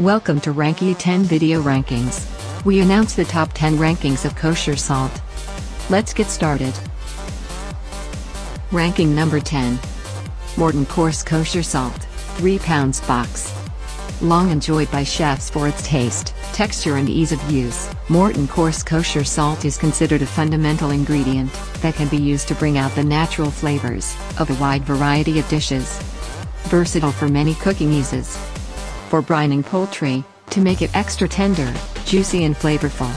Welcome to Ranky 10 Video Rankings. We announce the top 10 rankings of kosher salt. Let's get started. Ranking number 10. Morton Coarse Kosher Salt, 3 pounds box. Long enjoyed by chefs for its taste, texture and ease of use, Morton Coarse Kosher Salt is considered a fundamental ingredient that can be used to bring out the natural flavors of a wide variety of dishes. Versatile for many cooking uses. For brining poultry, to make it extra tender, juicy and flavorful.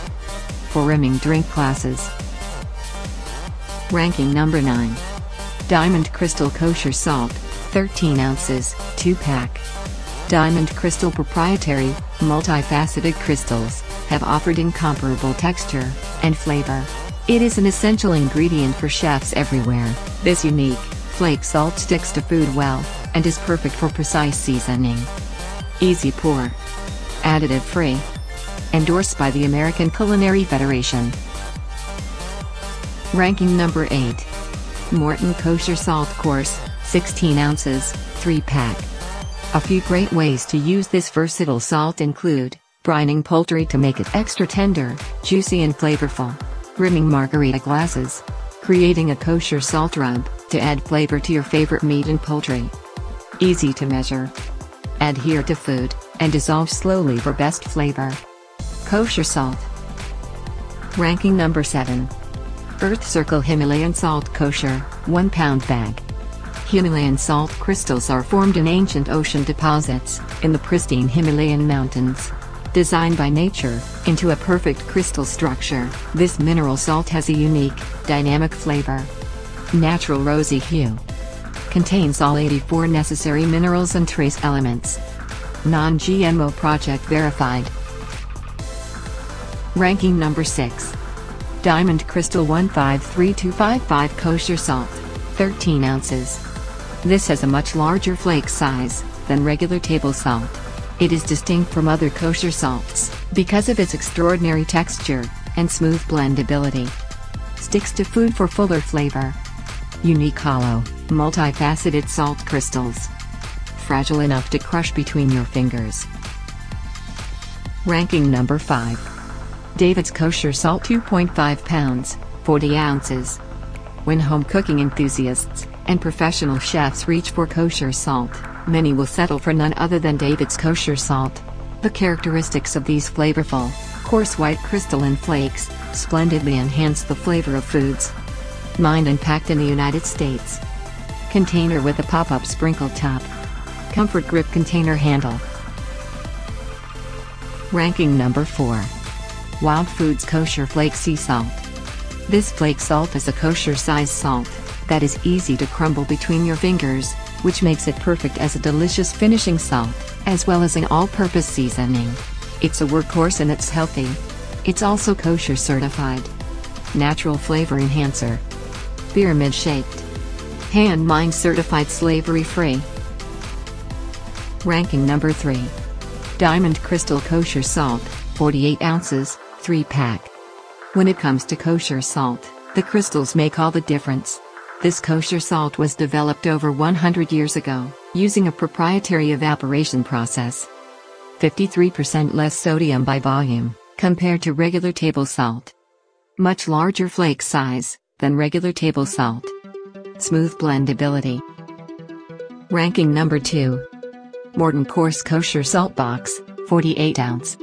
For rimming drink glasses. Ranking number 9. Diamond Crystal Kosher Salt, 13 ounces, 2 pack. Diamond Crystal proprietary, multifaceted crystals, have offered incomparable texture and flavor. It is an essential ingredient for chefs everywhere. This unique, flake salt sticks to food well, and is perfect for precise seasoning. Easy pour. Additive free. Endorsed by the American Culinary Federation. Ranking number 8. Morton Kosher Salt Coarse, 16 ounces, 3 pack. A few great ways to use this versatile salt include brining poultry to make it extra tender, juicy and flavorful, rimming margarita glasses, creating a kosher salt rub to add flavor to your favorite meat and poultry. Easy to measure. Adhere to food and dissolve slowly for best flavor. Kosher salt. Ranking number 7. Earth Circle Himalayan Salt Kosher, 1 pound bag. Himalayan salt crystals are formed in ancient ocean deposits, in the pristine Himalayan mountains. Designed by nature, into a perfect crystal structure, this mineral salt has a unique, dynamic flavor. Natural rosy hue. Contains all 84 necessary minerals and trace elements. Non-GMO project verified. Ranking number 6. Diamond Crystal 153255 Kosher Salt, 13 ounces. This has a much larger flake size than regular table salt. It is distinct from other kosher salts because of its extraordinary texture and smooth blendability. Sticks to food for fuller flavor. Unique hollow, multifaceted salt crystals. Fragile enough to crush between your fingers. Ranking number 5. David's Kosher Salt 2.5 pounds, 40 ounces. When home cooking enthusiasts and professional chefs reach for kosher salt, many will settle for none other than David's Kosher Salt. The characteristics of these flavorful, coarse white crystalline flakes, splendidly enhance the flavor of foods. Mined and packed in the United States. Container with a pop-up sprinkle top. Comfort grip container handle. Ranking number 4. Wild Foods Kosher Flake Sea Salt. This flake salt is a kosher size salt that is easy to crumble between your fingers, which makes it perfect as a delicious finishing salt, as well as an all-purpose seasoning. It's a workhorse and it's healthy. It's also kosher certified. Natural flavor enhancer. Pyramid shaped. Hand mine certified slavery free. Ranking number 3. Diamond Crystal Kosher Salt, 48 ounces, 3 pack. When it comes to kosher salt, the crystals make all the difference. This kosher salt was developed over 100 years ago, using a proprietary evaporation process. 53% less sodium by volume, compared to regular table salt. Much larger flake size, than regular table salt. Smooth blendability. Ranking number 2. Morton Coarse Kosher Salt Box, 48 ounce.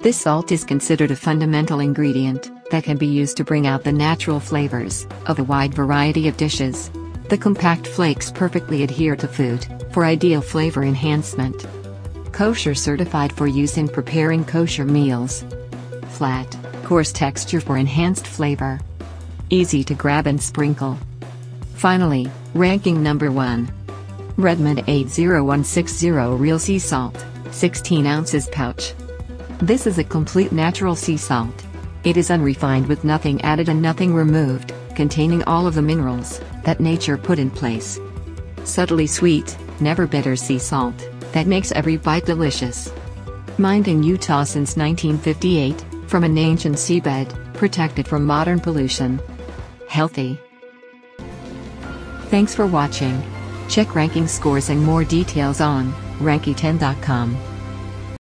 This salt is considered a fundamental ingredient that can be used to bring out the natural flavors of a wide variety of dishes. The compact flakes perfectly adhere to food for ideal flavor enhancement. Kosher certified for use in preparing kosher meals. Flat, coarse texture for enhanced flavor. Easy to grab and sprinkle. Finally, ranking number 1. Redmond 80160 Real Sea Salt, 16 ounces pouch. This is a complete natural sea salt. It is unrefined with nothing added and nothing removed, containing all of the minerals that nature put in place. Subtly sweet, never bitter sea salt that makes every bite delicious. Mined in Utah since 1958, from an ancient seabed, protected from modern pollution. Healthy. Thanks for watching. Check ranking scores and more details on Ranky10.com.